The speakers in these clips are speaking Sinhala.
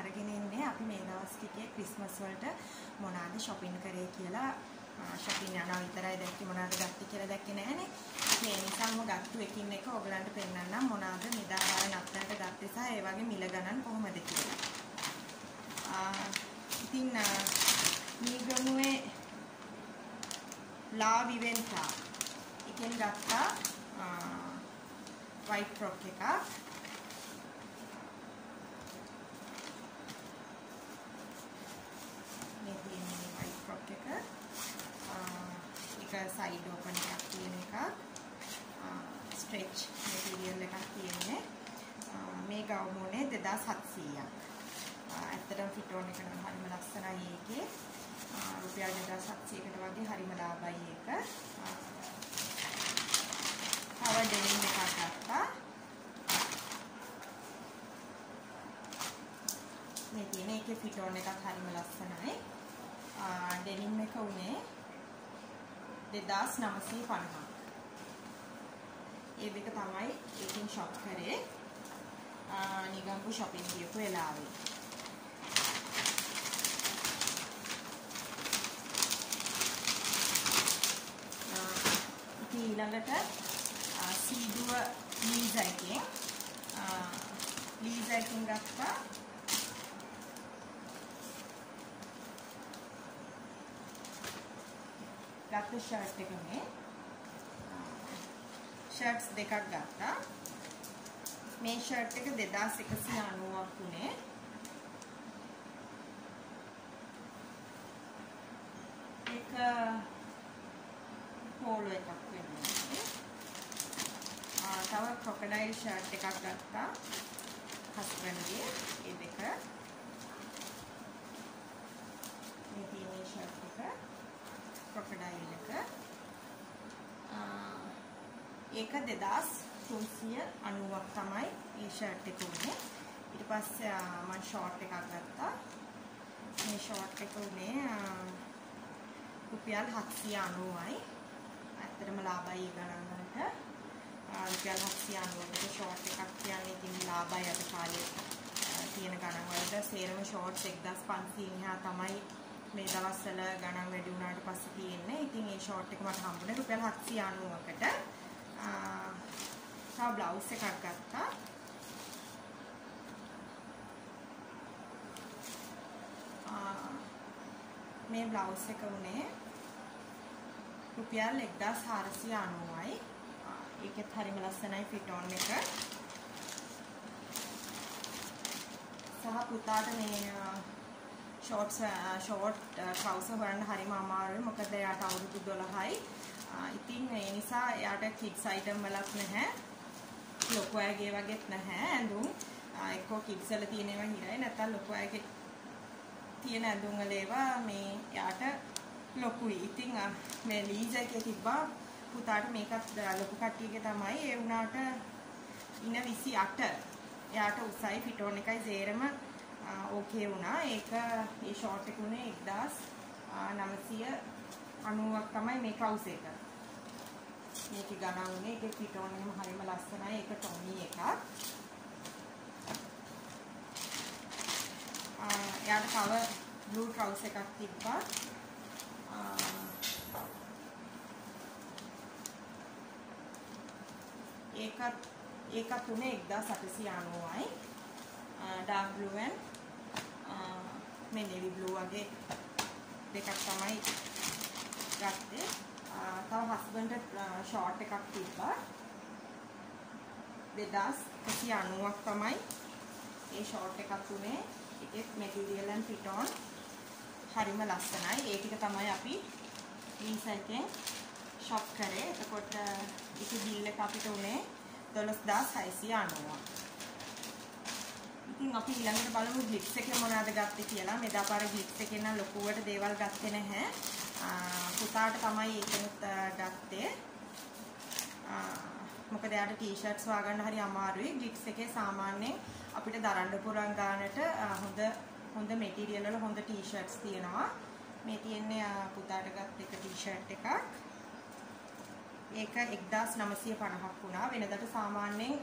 අරගෙන ඉන්නේ අපි මේ දවස් ටිකේ ක්‍රිස්මස් වලට මොනවාද shopping කරේ කියලා shopping යනවා විතරයි දැක්කේ මොනවාද ගත්තේ කියලා දැක්කේ නැහනේ. ඒ නිසා මම ගත්තු එකින් එක ඔයගලන්ට පෙන්නන්නම් මොනවාද නිදාගාර නත්තලට ගත්තේ සහ ඒ වගේ මිල ගණන් කොහොමද කියලා. ඉතින් මීගමුවේ ලා විවෙන්ටා එකෙන් ගත්තා white frock එකක් මේ තියෙන්නේ white frock එක එක side open එකක්. තියෙන එකක් stretch material එකක් තියෙන්නේ. මේ ගවුමෝනේ 2700ක් ඇත්තටම ෆිට ඕන එක නම් හරිම ලස්සනයි ඒකේ. රුපියල් 2700කට වගේ හරිම ලාභයි ඒක. තව ඩෙනිම් එකක් ගත්තා. මේ තියෙන එකේ ෆිට ඕන එකක් හරිම ලස්සනයි. ඩෙනිම් එක උනේ. 2950ක් ඒ දෙක තමයි ඒකෙන් ෂොප් කරේ. නිගම්පු shopping ගියපු වෙලාවේ. ඊළඟට සීදුව ලීසා එකෙන් ලීසා එකෙන් ගත්තා ගත්ත ෂර්ට් එක මේ ෂර්ට්ස් දෙකක් ගත්තා. මේ ෂර්ට් එක 2190ක් උනේ එක පෝලෝ එකක් වෙනවා. ආ තව ක්‍රොකඩයිල් ෂර්ට් එකක් ගත්තා. හස්බන්ඩ්ගේ ඒ දෙක මේ තියෙන ෂර්ට් එක ක්‍රොකඩයිල් එක ඒක 2390ක් තමයි මේ ෂර්ට් එක උනේ. ඊට පස්සේ මම ෂෝට් එකක් ගත්තා. මේ ෂෝට් එක උනේ රුපියල් 790යි ඇත්තටම ලාභයි ගණන් වලට රුපියල් 790කට ෂෝට් එකක් කියන්නේ ඉතින් ලාභයි අද කාලේ තියෙන ගණන් වලට සේරම ෂෝට්ස් 1500 ඉහා තමයි මේ දවස්වල ගණන් වැඩි වුණාට පස්සේ තියෙන්නේ. ඉතින් ඒ ෂෝට් එක මට හම්බුනේ රුපියල් 790කට. තව බ්ලවුස් එකක් ගත්තා. මේ බ්ලවුස් එක උනේ රුපියල් 1490යි. ඒකෙත් හරිම ලස්සනයි ෆිට ඔන් එක. සහ පුතාට මේ ෂෝට්ස් ෂෝට් ට්‍රවුසර් හොයන්න හරිම අමාරුයි මොකද එයාට අවුරුදු 12යි. ඉතින් ඒ නිසා එයාට කිඩ්ස් අයිටම් වලක් නැහැ. ලොකු අයගේ වගේත් නැහැ ඇඳුම්. එක්කෝ කිඩ්ස් වල තියෙන ඒවා හිරයි නැත්නම් ලොකු අයගේ තියෙන ඇඳුම් වල ඒවා මේ එයාට ලොකුයි. ඉතින් මේ ලීස් එකේ තිබ්බා පුතාට මේකත් ලොකු කට්ටියගේ තමයි. ඒ වුණාට ඉන 28. එයාට උසයි ෆිටෝන් එකයි සේරම ඕකේ වුණා. ඒක ඒ ෂෝට් එක උනේ 1990ක් තමයි මේ කවුස් එක. මේකේ ගණන් උනේ ඒකේ ෆිටෝන් එහෙම හරිම ලස්සනයි. ඒක ටොමි එකක්. එයාට තව බ්ලූ ට්‍රවුස් එකක් තිබ්බා. ඒකත් ඒකත් උනේ 1890යි. ඩාර්ක් බ්ලූ and මේ නෙවි බ්ලූ වගේ දෙකක් තමයි ගත්තේ. තව හස්බන්ඩ් ෂෝට් එකක් තිබ්බා. 2190ක් තමයි ඒ ෂෝට් එකක් උනේ. ඒකෙත් මැටීරියල් and fit on හරිම ලස්සනයි. ඒ ටික තමයි අපි වීසා එකෙන් ෂොප් කරේ. එතකොට ඒකේ බිල් එක අපිට උනේ 12690ක්. ඉතින් අපි ඊළඟට බලමු ග්ලිට්ස් එකේ මොනවද ගත්තේ කියලා. මෙදාපාර ග්ලිට්ස් එකේ නම් ලොකුවට දේවල් ගත්තේ නැහැ. පුතාට තමයි ඒකෙනුත් ගත්තේ. මොකද එයාට ටී-ෂර්ට්ස් හොයාගන්න හරි අමාරුයි. ග්ලිට්ස් එකේ සාමාන්‍යයෙන් අපිට දරන්න පුරන් ගන්නට හොඳ හොඳ මෙටීරියල් වල හොඳ ටී-ෂර්ට්ස් තියෙනවා. මේ තියෙන්නේ පුතාට ගත්ත එක ටී-ෂර්ට් එකක්. ඒක 1950ක් වුණා. වෙනදට සාමාන්‍යයෙන්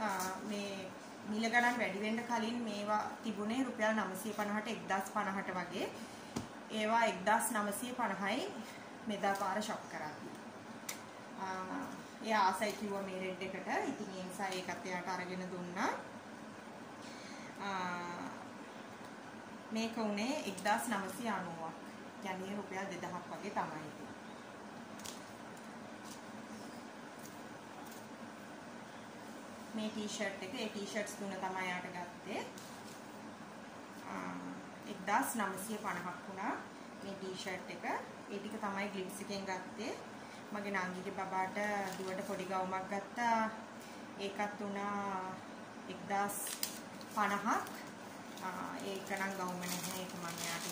මේ මිල ගණන් වැඩි වෙන්න කලින් මේවා තිබුණේ රුපියල් 950ට 1050ට වගේ. ඒවා 1950යි මෙදා පාර ෂොප් කරද්දී. එයා ආසයි කිව්වා මේ රෙඩ් එකට. ඉතින් ඒ නිසා ඒකත් එයාට අරගෙන දුන්නා. මේක උනේ 1990ක්. කියන්නේ රුපියල් 2000ක් වගේ තමයි. මේ ටී-ෂර්ට් එක ඒ ටී-ෂර්ට්ස් තුන තමයි යාට ගත්තේ. 1950ක් වුණා මේ ටී-ෂර්ට් එක. ඒ ටික තමයි ග්ලිට්ස් එකෙන් ගත්තේ. මගේ නංගිගේ බබාට දුවට පොඩි ගවුමක් ගත්තා. ඒකත් උනා 1050ක්. ඒක නම් ගවුම නැහැ. ඒක මම යාට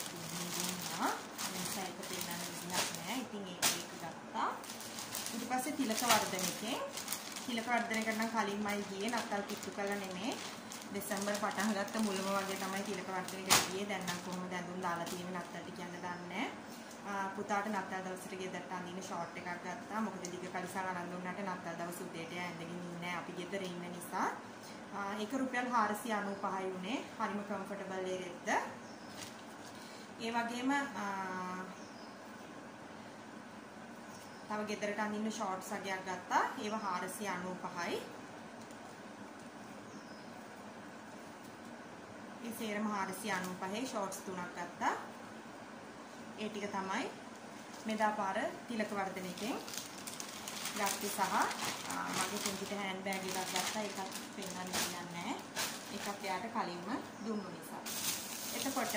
දුන්නා. නිසා ඒක පෙන්නන්න විදිහක් නැහැ. ඉතින් ඒක ඒක ගත්තා. ඊට පස්සේ තිලක වර්ධනකෙන් තිලක වර්ධනකට නම් කලින්මයි ගියේ. නත්තල් කිට්ටු කළා නෙමේ. දෙසැම්බර් පටන් ගත්ත මුලම වගේ තමයි තිලක වර්ධනකට ගියේ. දැන් නම් කොහොමද ඇඳුම් දාලා තියෙන්නේ නත්තල්ට කියන්න දන්නේ පුතාට නත්තල් දවසට ගෙදරට අඳින ෂෝට් එකක් ගත්තා. මොකද දිග කලිසම් අරන් දුන්නාට නත්තල් දවස් උදේට ඇඳගෙන ඉන්නේ අපි ගෙදර ඉන්න නිසා. ඒක රුපියල් 495යි උනේ. හරිම කම්ෆර්ටබල් ඒ රෙද්ද. ඒ වගේම තව ගෙදරට අඳින්න ෂෝට්ස් වගේක් ගත්තා. ඒවා 495යි. ඒ සේරම 495 ෂෝට්ස් තුනක් ගත්තා. ඒ ටික තමයි මෙදා පාර තිලක වර්ධනයකින් ගත්තේ සහ මගේ පුංචිට හෑන්ඩ් බෑග් එකක් ගත්තා. ඒකත් පෙන්වන්න දෙන්නේ නැහැ. ඒකත් එයාට කලින්ම දුන්නු නිසා. එතකොට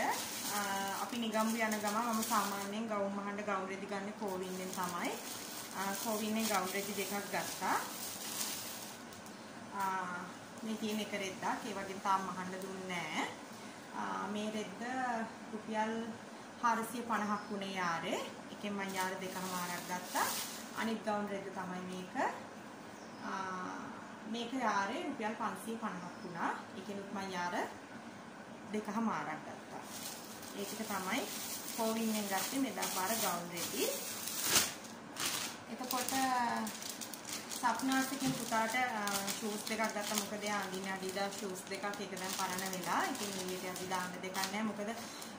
අපි නිගම්බු යන ගම මම සාමාන්‍යයෙන් ගවුම් මහන්න ගවුම් රෙදි ගන්න කෝවින්ෙන් තමයි. කෝවින්ෙන් ගවුම් රෙදි දෙකක් ගත්තා. මේ තියෙන එක රෙද්දක්. ඒ වගේ තාම මහන්න දුන්නේ නැහැ. මේ රෙද්ද රුපියල් 450ක් වුණේ යාරේ. එකෙන් මම යාර දෙකමාරක් ගත්තා. අනිත් ගවුම් රෙද්ද තමයි මේක. මේක යාරේ රුපියල් 550ක් වුණා. ඒකෙනුත් මම යාර දෙකමාරක් ගත්තා. ඒකට තමයි කෝවින්ෙන් ගත්තේ මෙදා පාර ගවුම් රෙදි. එතකොට සප්නාසිකින් පුතාට ෂූස් දෙකක් ගත්තා මොකද එයා අඳින අඩිඩාස් ෂූස් දෙකක් ඒක දැන් පරණ වෙලා. ඉතින් ඊට අපි දාන්න දෙකක් නැහැ. මොකද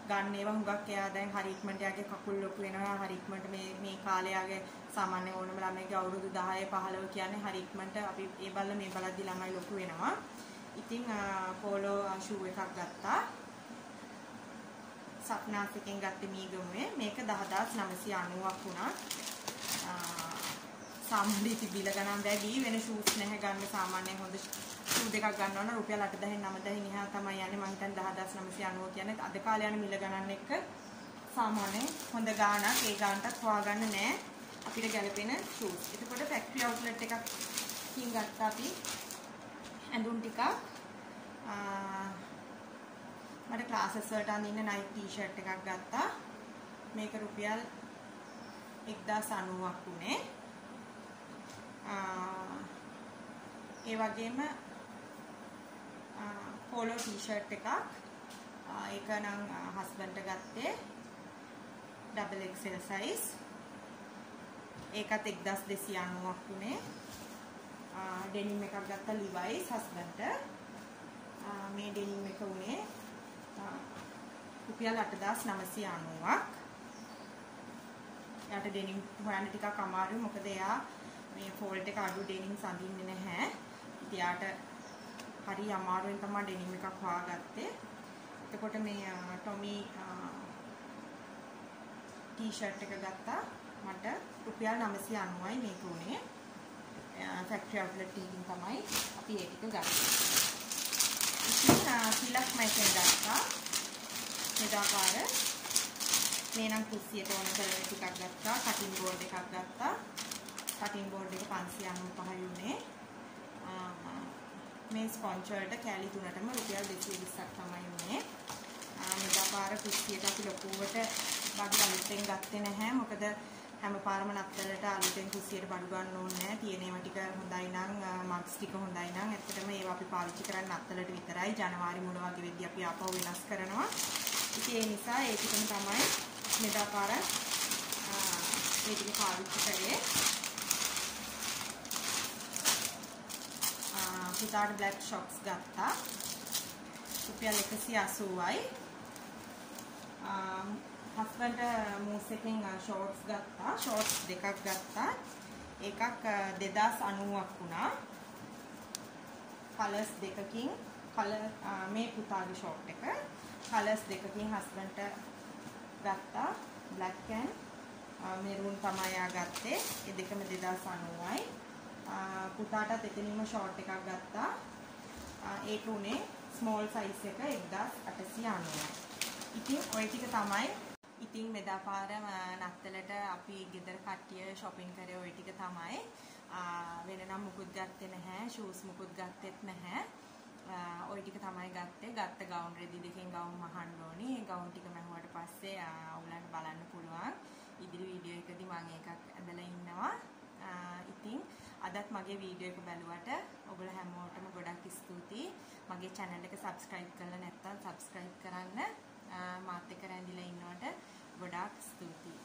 ගන්න ඒවා හුඟක් එයා දැන් හරි ඉක්මනට යාගේ කකුල් ලොකු වෙනවා. හරි ඉක්මනට මේ මේ කාලේ යාගේ සාමාන්‍ය ඕනම ළමයිගේ අවුරුදු 10 15 කියන්නේ හරි ඉක්මනට අපි ඒ බල්ල මේ බලද්දි ළමයි ලොකු වෙනවා. ඉතින් පෝලෝ ෂූ එකක් ගත්තා. සප්නාසිකෙන් ගත්තේ මීගමුවේ. මේක 10990ක් වුණා. සාමාන්‍ය තිබිල ගණන් බැගී වෙන ෂූස් නැහැ ගන්න සාමාන්‍යයෙන් හොඳ ෂූ දෙකක් ගන්නවා නම් රුපියල් 8000 9000 ඉහා තමයි යන්නේ. මම හිතන්නේ 10990 කියන්නේ. අද කාලේ යන මිල ගණන් එක්ක සාමාන්‍යයෙන් හොඳ ගාණක්. ඒ ගාණටත් හොයාගන්න නෑ. අපිට ගැලපෙන ෂූස්. එතකොට ෆැක්ටරි අවුට්ලට් එකක් කින් ගත්තා අපි. ඇඳුම් ටිකක්. මට ක්ලාසස් වලට අඳින්න නයිට් ටී-ෂර්ට් එකක් ගත්තා. මේක රුපියල් 1090ක් උනේ. ඒ වගේම පෝලෝ ටී-ෂර්ට් එකක්. ඒක නම් හස්බන්ඩ්ට ගත්තේ. ඩබල් එක්සෙල් සයිස් ඒකත් 1290ක් වුණේ. ඩෙනිම් එකක් ගත්තා ලිවයිස් හස්බන්ඩ්ට මේ ඩෙනිම් එක උනේ රුපියල් 8990ක් එයාට ඩෙනිම් හොයන්න ටිකක් අමාරුයි. මොකද එයා මේ ෆෝල්ඩ් එක අඩු ඩෙනිම් සඳින්නේ නැහැ. ඉතින් යාට හරි අමාරුවෙන් තමයි ඩෙනිම් එකක් හොයාගත්තේ. එතකොට මේ ටොමි ටී-ෂර්ට් එක ගත්තා. මට රුපියල් 990යි මේක උනේ. ෆැක්ටරි අවුට්ලට් එකකින් තමයි අපි ඒක ගත්තේ. ඉතින් සිලක් මයිකෙන් ගත්තා. මෙදාකාර මේ නම් කුස්සියට ඕන කරන ටිකක් ගත්තා. කටින් බෝඩ් එකක් ගත්තා. කටින් බෝඩ් එක 595 උනේ. මේ ස්පොන්ජ් වලට කෑලි තුනටම රුපියල් 220ක් තමයි උනේ. මෙදාපාර කුස්සියට අපි ලොකුවට බඩු අලුතෙන් ගත්තේ නැහැ. මොකද හැම පාරම නත්තලට අලුතෙන් කුස්සියට බඩු ගන්න ඕනේ නැහැ. තියෙන ඒවා ටික හොඳයි නම් මග්ස් ටික හොඳයි නම් ඇත්තටම ඒවා අපි පාවිච්චි කරන්නේ නත්තලට විතරයි. ජනවාරි මුල වගේ වෙද්දී අපි ආපහු වෙනස් කරනවා. ඉතින් ඒ නිසා ඒ ටිකම තමයි මෙදාපාර ඒ ටික පාවිච්චි කරේ. පුතාට බ්ලැක් ෂොක්ස් ගත්තා. රුපියල් 180යි. හස්බන්ඩ් මූස් එකෙන් ෂෝට්ස් ගත්තා. ෂෝට්ස් දෙකක් ගත්තා. එකක් 2090ක් වුණා. කලර්ස් දෙකකින් කලර් මේ පුතාගේ ෂෝට් එක කලර්ස් දෙකකින් හස්බන්ඩ්ට ගත්තා. බ්ලැක් ඇන් මෙරුන් තමයි යා ගත්තේ. ඒ දෙකම 2090යි. පුතාටත් එතනින්ම ෂෝට් එකක් ගත්තා. ඒක උනේ ස්මෝල් සයිස් එක 1890යි. ඉතින් ওই ටික තමයි ඉතින් මෙදා පාර නත්තලට අපි ගෙදර කට්ටිය shopping කරේ ওই ටික තමයි. වෙන නම් මුකුත් ගත්තේ නැහැ. shoes මුකුත් ගත්තෙත් නැහැ. ওই ටික තමයි ගත්තේ. ගත්ත ගවුන් රෙදි දෙකෙන් ගවුන් මහන්න ඕනි. ඒ ගවුන් ටික මහුවට පස්සේ ඔයගලන්ට බලන්න පුළුවන්. ඉදිරි වීඩියෝ එකදී මම එකක් ඇඳලා ඉන්නවා. ඉතින් අදත් මගේ වීඩියෝ එක බැලුවට ඔයගොල්ලෝ හැමෝටම ගොඩක් ස්තුතියි. මගේ channel එක subscribe කරලා නැත්නම් subscribe කරන්න. මාත් එක්ක රැඳිලා ඉන්නවට ගොඩාක් ස්තුතියි.